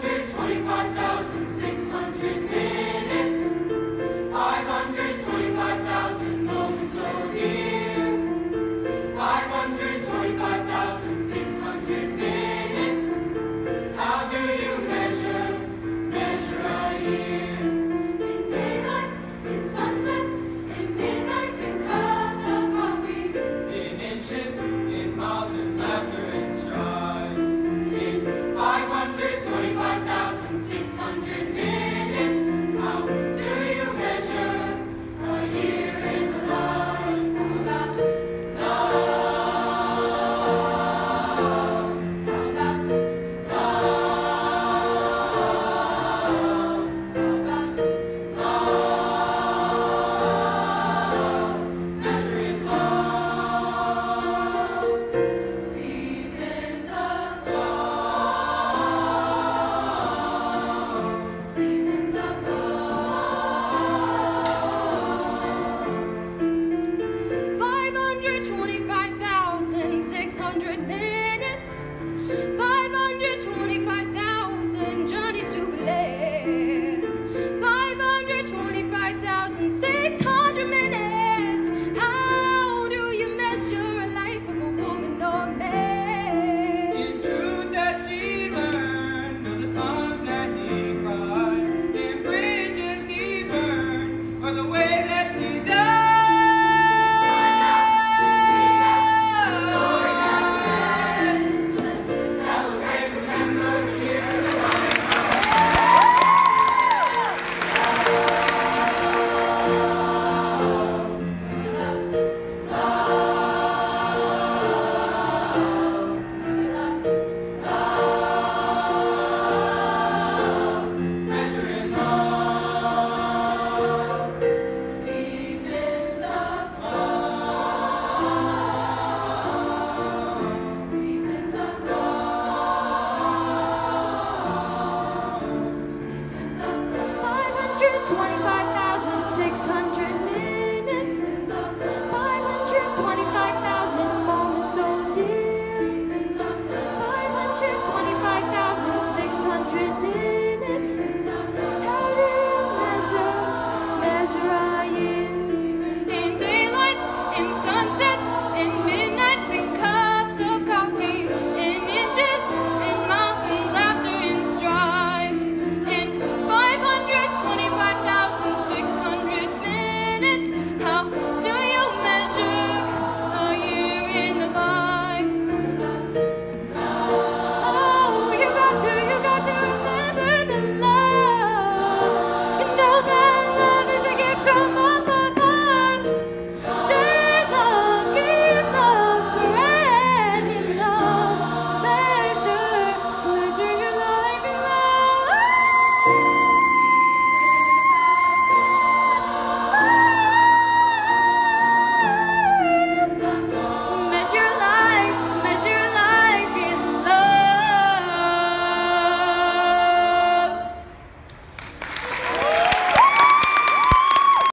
125